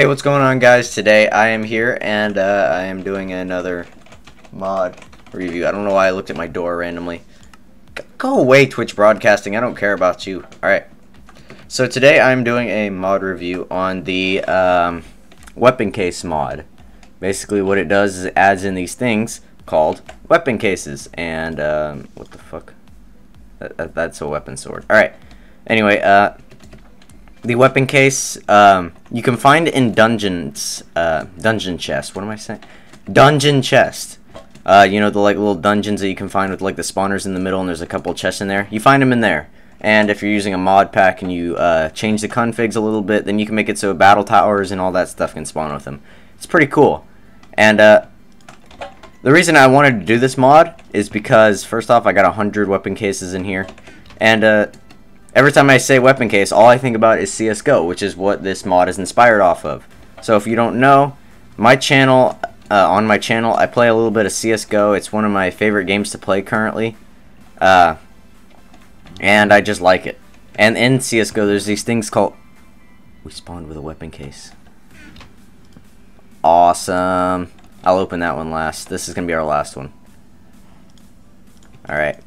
Hey, what's going on guys? Today I am here and uh, I am doing another mod review. I don't know why I looked at my door randomly. Go away, Twitch Broadcasting. I don't care about you. Alright. So today I'm doing a mod review on the um, weapon case mod. Basically what it does is it adds in these things called weapon cases. And, um, what the fuck? That, that, that's a weapon sword. Alright. Anyway, uh, the weapon case, um, you can find in dungeons, uh, dungeon chest. What am I saying? Dungeon chest. Uh, you know, the like little dungeons that you can find with like the spawners in the middle and there's a couple chests in there. You find them in there. And if you're using a mod pack and you uh, change the configs a little bit, then you can make it so battle towers and all that stuff can spawn with them. It's pretty cool. And uh, the reason I wanted to do this mod is because, first off, I got a 100 weapon cases in here. And uh, Every time I say weapon case, all I think about is CSGO, which is what this mod is inspired off of. So if you don't know, my channel, uh, on my channel, I play a little bit of CSGO. It's one of my favorite games to play currently. Uh, and I just like it. And in CSGO, there's these things called... We spawned with a weapon case. Awesome. I'll open that one last. This is going to be our last one. Alright.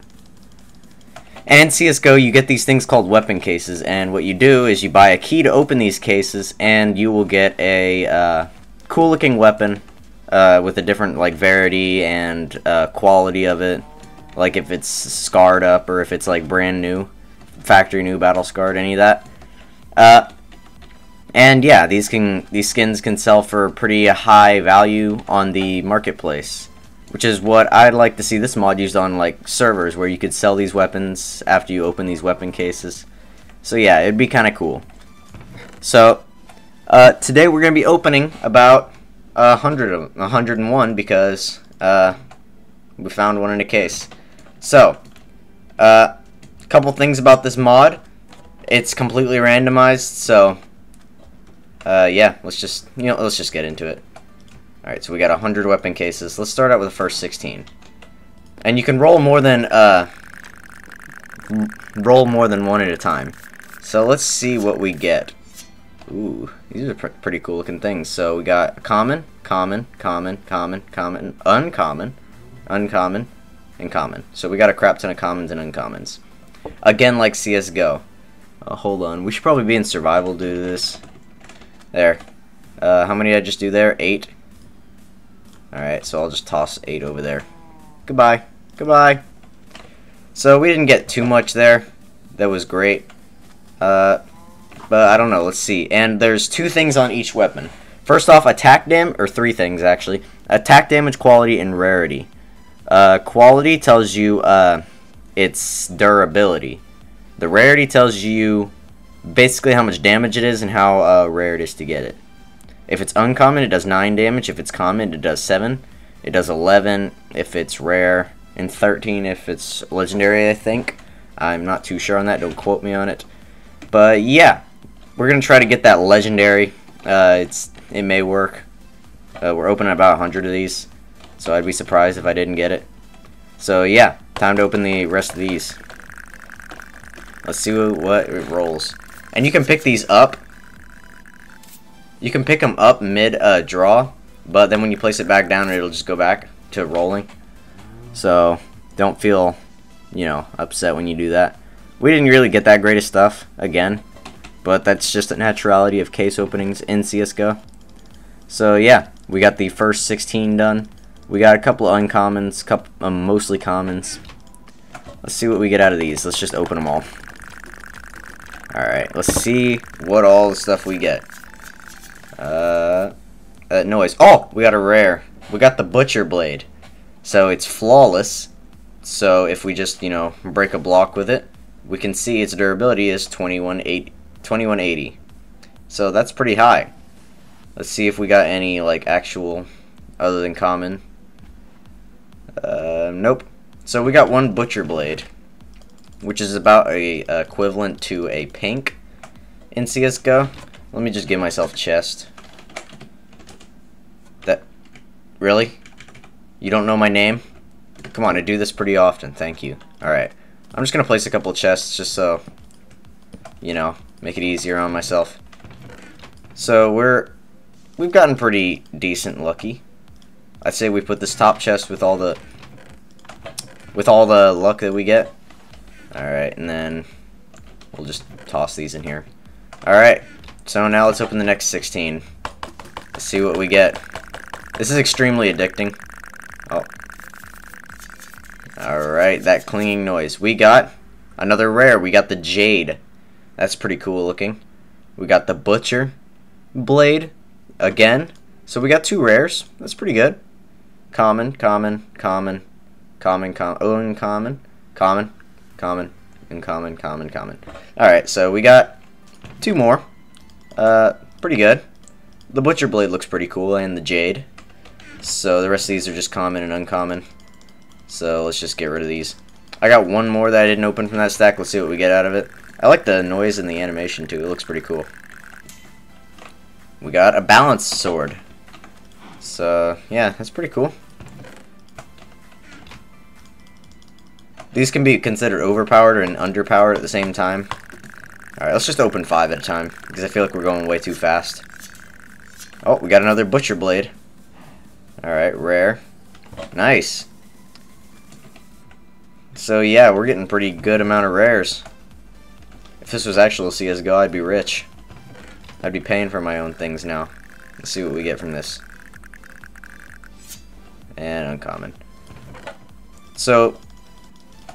And CSGO, you get these things called weapon cases, and what you do is you buy a key to open these cases, and you will get a uh, cool-looking weapon uh, with a different like verity and uh, quality of it, like if it's scarred up or if it's like brand new, factory new, battle scarred, any of that. Uh, and yeah, these can these skins can sell for pretty high value on the marketplace. Which is what I'd like to see this mod used on like servers where you could sell these weapons after you open these weapon cases. So yeah, it'd be kind of cool. So uh, today we're going to be opening about a hundred of 101 because uh, we found one in a case. So, a uh, couple things about this mod. It's completely randomized, so uh, yeah, let's just you know let's just get into it. Alright, so we got 100 weapon cases. Let's start out with the first 16. And you can roll more than, uh, roll more than one at a time. So let's see what we get. Ooh, these are pr pretty cool looking things. So we got common, common, common, common, common, uncommon, uncommon, and common. So we got a crap ton of commons and uncommons. Again, like CSGO. Oh, hold on. We should probably be in survival due to this. There. Uh, how many did I just do there? Eight. Alright, so I'll just toss 8 over there. Goodbye. Goodbye. So we didn't get too much there. That was great. Uh, but I don't know. Let's see. And there's two things on each weapon. First off, attack damage, or three things actually. Attack damage, quality, and rarity. Uh, quality tells you uh, its durability. The rarity tells you basically how much damage it is and how uh, rare it is to get it. If it's uncommon, it does 9 damage. If it's common, it does 7. It does 11 if it's rare, and 13 if it's legendary, I think. I'm not too sure on that. Don't quote me on it. But yeah, we're going to try to get that legendary. Uh, it's It may work. Uh, we're opening about 100 of these, so I'd be surprised if I didn't get it. So yeah, time to open the rest of these. Let's see what it rolls. And you can pick these up you can pick them up mid uh, draw, but then when you place it back down, it'll just go back to rolling. So don't feel, you know, upset when you do that. We didn't really get that great of stuff, again, but that's just a naturality of case openings in CSGO. So yeah, we got the first 16 done. We got a couple of uncommons, couple, um, mostly commons. Let's see what we get out of these. Let's just open them all. Alright, let's see what all the stuff we get. Uh, uh, noise. Oh, we got a rare. We got the Butcher Blade. So it's flawless. So if we just, you know, break a block with it, we can see its durability is 2180. So that's pretty high. Let's see if we got any, like, actual, other than common. Uh, nope. So we got one Butcher Blade, which is about a equivalent to a pink in CSGO. Let me just give myself chest. That... Really? You don't know my name? Come on, I do this pretty often, thank you. Alright. I'm just gonna place a couple chests just so, you know, make it easier on myself. So we're we've gotten pretty decent lucky. I'd say we put this top chest with all the with all the luck that we get. Alright, and then we'll just toss these in here. Alright, so now let's open the next 16. Let's see what we get. This is extremely addicting. Oh. Alright, that clinging noise. We got another rare. We got the Jade. That's pretty cool looking. We got the Butcher Blade again. So we got two rares. That's pretty good. Common, common, common, common, common, oh, uncommon, common, common, uncommon, common, common. Alright, so we got two more. Uh, pretty good. The Butcher Blade looks pretty cool, and the Jade. So the rest of these are just common and uncommon. So let's just get rid of these. I got one more that I didn't open from that stack. Let's see what we get out of it. I like the noise and the animation too. It looks pretty cool. We got a balance sword. So, yeah, that's pretty cool. These can be considered overpowered and underpowered at the same time. Alright, let's just open five at a time, because I feel like we're going way too fast. Oh, we got another Butcher Blade. Alright, rare. Nice. So yeah, we're getting pretty good amount of rares. If this was actual CSGO, I'd be rich. I'd be paying for my own things now. Let's see what we get from this. And uncommon. So,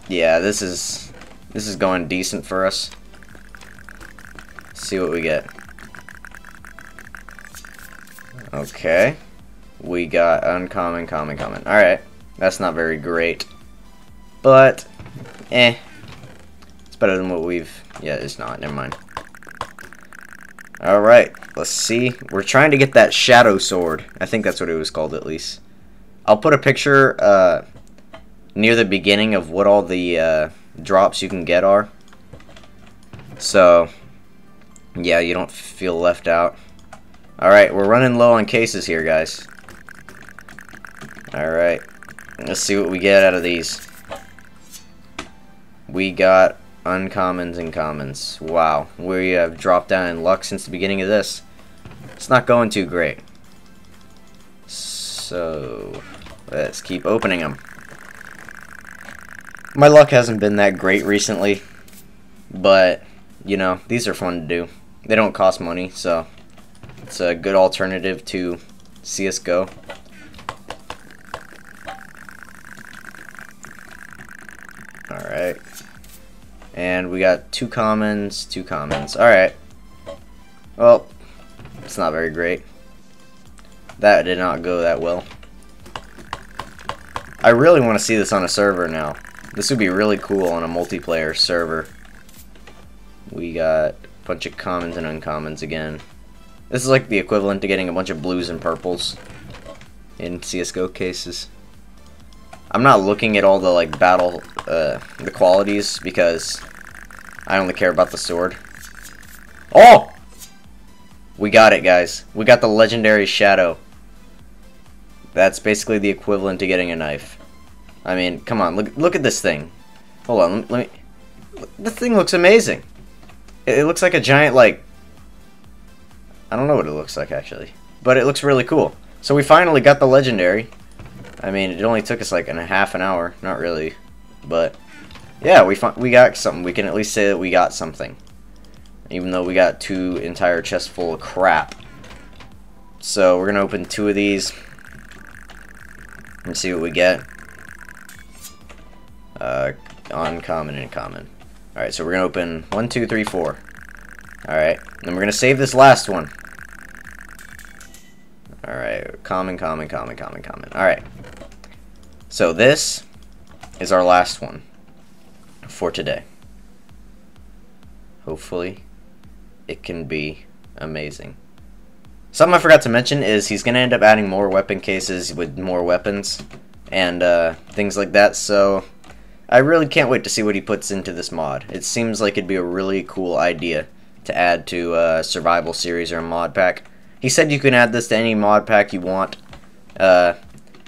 yeah, this is this is going decent for us. See what we get. Okay. We got uncommon, common, common. Alright. That's not very great. But, eh. It's better than what we've... Yeah, it's not. Never mind. Alright. Let's see. We're trying to get that shadow sword. I think that's what it was called, at least. I'll put a picture uh, near the beginning of what all the uh, drops you can get are. So, yeah, you don't feel left out. Alright, we're running low on cases here, guys. Alright. Let's see what we get out of these. We got uncommons and commons. Wow. We have dropped down in luck since the beginning of this. It's not going too great. So, let's keep opening them. My luck hasn't been that great recently. But, you know, these are fun to do. They don't cost money, so it's a good alternative to CSGO. Alright. And we got two commons, two commons. Alright. Well, it's not very great. That did not go that well. I really want to see this on a server now. This would be really cool on a multiplayer server. We got bunch of commons and uncommons again. This is like the equivalent to getting a bunch of blues and purples in CSGO cases. I'm not looking at all the like battle, uh, the qualities because I only care about the sword. Oh! We got it, guys. We got the legendary shadow. That's basically the equivalent to getting a knife. I mean, come on, look look at this thing. Hold on, let me. Let me this thing looks amazing. It, looks like a giant like I don't know what it looks like, actually. But it looks really cool. So we finally got the Legendary. I mean, it only took us like in a half an hour. Not really. But, yeah, we we got something. We can at least say that we got something. Even though we got two entire chests full of crap. So, we're going to open two of these. And see what we get. Uh, uncommon and common. Alright, so we're going to open one, two, three, four. Alright, then we're going to save this last one. Alright, common, common, common, common, common. Alright. So this is our last one for today. Hopefully, it can be amazing. Something I forgot to mention is he's going to end up adding more weapon cases with more weapons and uh, things like that, so I really can't wait to see what he puts into this mod. It seems like it'd be a really cool idea to add to a survival series or a mod pack. He said you can add this to any mod pack you want. Uh,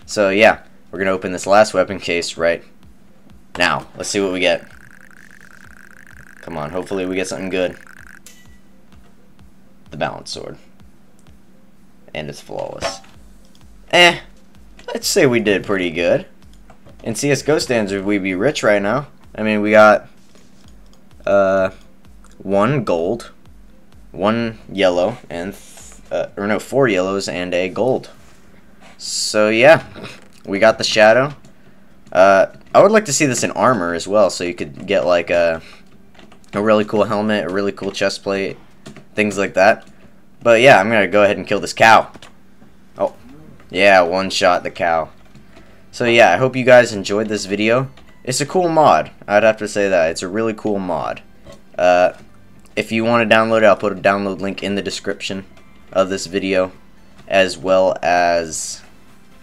so yeah, we're going to open this last weapon case right now. Let's see what we get. Come on, hopefully we get something good. The balance sword. And it's flawless. Eh, let's say we did pretty good. In CSGO standards, we'd be rich right now. I mean, we got uh, one gold, one yellow, and uh, or no, four yellows and a gold. So yeah, we got the shadow. Uh, I would like to see this in armor as well, so you could get like a a really cool helmet, a really cool chest plate, things like that. But yeah, I'm gonna go ahead and kill this cow. Oh, yeah, one shot the cow. So yeah, I hope you guys enjoyed this video. It's a cool mod. I'd have to say that. It's a really cool mod. Uh, if you want to download it, I'll put a download link in the description of this video, as well as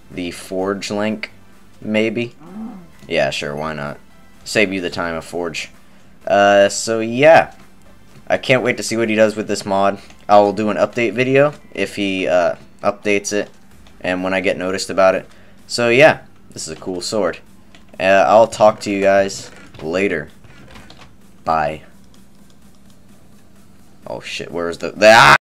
the Forge link, maybe. Yeah, sure, why not? Save you the time of Forge. Uh, so yeah, I can't wait to see what he does with this mod. I will do an update video if he uh, updates it, and when I get noticed about it. So yeah, this is a cool sword. Uh, I'll talk to you guys later. Bye. Oh shit, where's the... the ah!